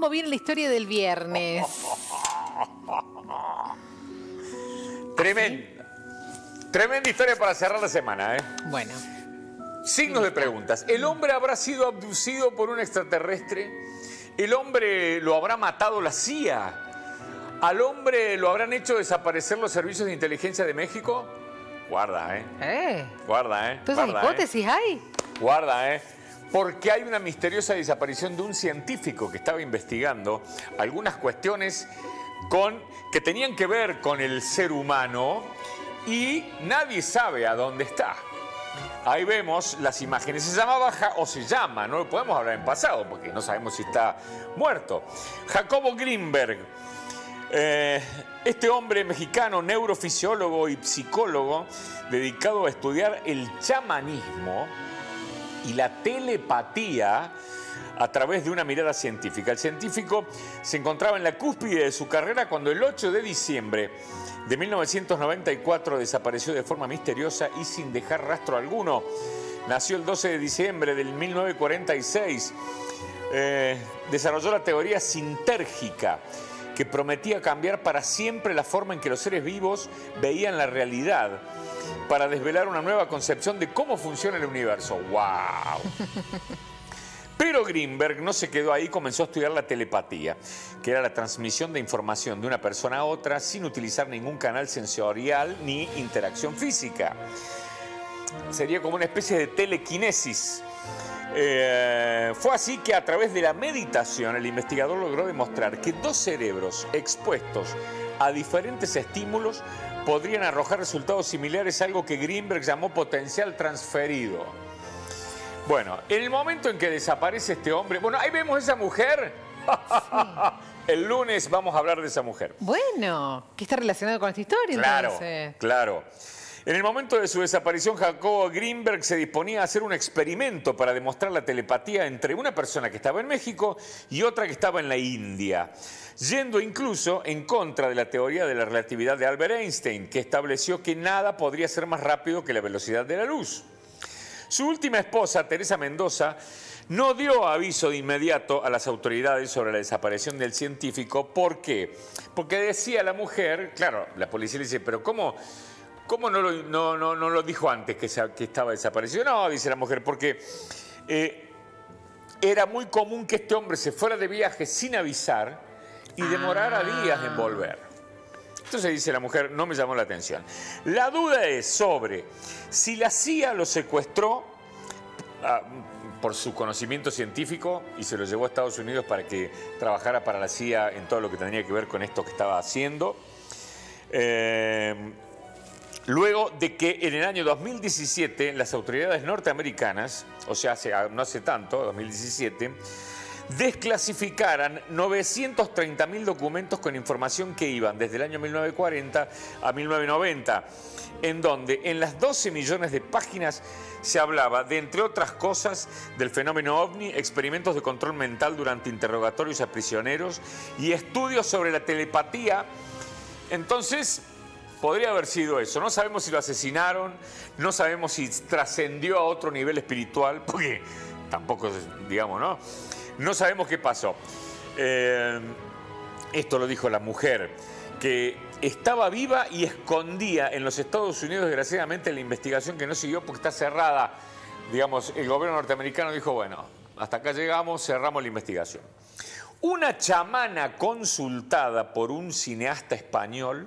cómo viene la historia del viernes. Tremenda. Tremenda historia para cerrar la semana, ¿eh? Bueno. Signos de preguntas. ¿El hombre habrá sido abducido por un extraterrestre? ¿El hombre lo habrá matado la CIA? ¿Al hombre lo habrán hecho desaparecer los servicios de inteligencia de México? Guarda, ¿eh? ¿Eh? Guarda, ¿eh? ¿Todas esas Guarda, ¿eh? hipótesis hay? Guarda, ¿eh? Porque hay una misteriosa desaparición de un científico que estaba investigando algunas cuestiones que tenían que ver con el ser humano y nadie sabe a dónde está. Ahí vemos las imágenes. Se llamaba, Ja- o se llama, no lo podemos hablar en pasado porque no sabemos si está muerto. Jacobo Greenberg. Eh, este hombre mexicano, neurofisiólogo y psicólogo, dedicado a estudiar el chamanismo y la telepatía a través de una mirada científica. El científico se encontraba en la cúspide de su carrera cuando el 8 de diciembre de 1994 desapareció de forma misteriosa y sin dejar rastro alguno. Nació el 12 de diciembre del 1946. Eh, desarrolló la teoría sintérgica que prometía cambiar para siempre la forma en que los seres vivos veían la realidad para desvelar una nueva concepción de cómo funciona el universo. ¡Wow! Pero Greenberg no se quedó ahí, comenzó a estudiar la telepatía, que era la transmisión de información de una persona a otra sin utilizar ningún canal sensorial ni interacción física. Sería como una especie de telequinesis. Eh, fue así que a través de la meditación el investigador logró demostrar que dos cerebros expuestos a diferentes estímulos podrían arrojar resultados similares algo que Greenberg llamó potencial transferido. Bueno, en el momento en que desaparece este hombre, bueno, ahí vemos esa mujer. El lunes vamos a hablar de esa mujer. Bueno, ¿qué está relacionado con esta historia Claro, entonces? claro. En el momento de su desaparición, Jacobo Greenberg se disponía a hacer un experimento para demostrar la telepatía entre una persona que estaba en México y otra que estaba en la India, yendo incluso en contra de la teoría de la relatividad de Albert Einstein, que estableció que nada podría ser más rápido que la velocidad de la luz. Su última esposa, Teresa Mendoza, no dio aviso de inmediato a las autoridades sobre la desaparición del científico. ¿Por qué? Porque decía la mujer, claro, la policía le dice, pero ¿cómo, cómo no, lo, no, no, no lo dijo antes que, se- que estaba desaparecido? No, dice la mujer, porque eh, era muy común que este hombre se fuera de viaje sin avisar y demorara días en volver. Entonces dice la mujer, no me llamó la atención. La duda es sobre si la CIA lo secuestró ah, por su conocimiento científico y se lo llevó a Estados Unidos para que trabajara para la CIA en todo lo que tenía que ver con esto que estaba haciendo. Eh, luego de que en el año 2017 las autoridades norteamericanas, o sea, hace- no hace tanto, 2017, desclasificaran 930 mil documentos con información que iban desde el año 1940 a 1990, en donde en las 12 millones de páginas se hablaba de, entre otras cosas, del fenómeno ovni, experimentos de control mental durante interrogatorios a prisioneros y estudios sobre la telepatía. Entonces, podría haber sido eso. No sabemos si lo asesinaron, no sabemos si trascendió a otro nivel espiritual, porque tampoco, digamos, ¿no? No sabemos qué pasó. Eh, esto lo dijo la mujer, que estaba viva y escondía en los Estados Unidos, desgraciadamente, la investigación que no siguió porque está cerrada. Digamos, el gobierno norteamericano dijo, bueno, hasta acá llegamos, cerramos la investigación. Una chamana consultada por un cineasta español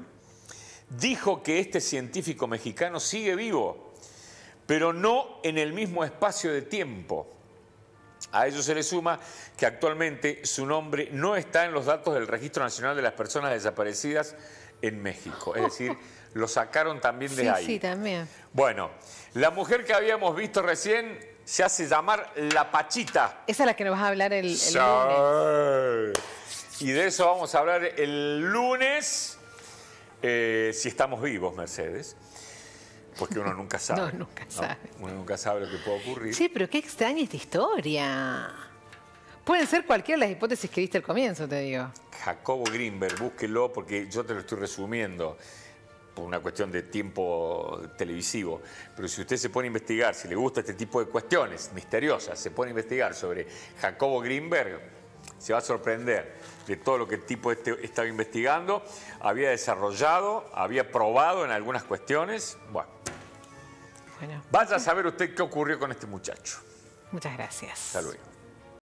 dijo que este científico mexicano sigue vivo, pero no en el mismo espacio de tiempo. A ello se le suma que actualmente su nombre no está en los datos del Registro Nacional de las Personas Desaparecidas en México. Es decir, lo sacaron también de Sí, ahí. sí, también. Bueno, la mujer que habíamos visto recién se hace llamar La Pachita. Esa es la que nos vas a hablar el, el Sí. lunes. Y de eso vamos a hablar el lunes, eh, si estamos vivos, Mercedes. Porque uno nunca sabe. No, nunca sabe. Uno nunca sabe lo que puede ocurrir. Sí, pero qué extraña esta historia. Pueden ser cualquiera de las hipótesis que viste al comienzo, te digo. Jacobo Greenberg, búsquelo porque yo te lo estoy resumiendo por una cuestión de tiempo televisivo. Pero si usted se pone a investigar, si le gusta este tipo de cuestiones misteriosas, se pone a investigar sobre Jacobo Greenberg, se va a sorprender de todo lo que el tipo este estaba investigando, había desarrollado, había probado en algunas cuestiones. Bueno, Bueno, vaya a saber usted qué ocurrió con este muchacho. muchas gracias. Hasta luego.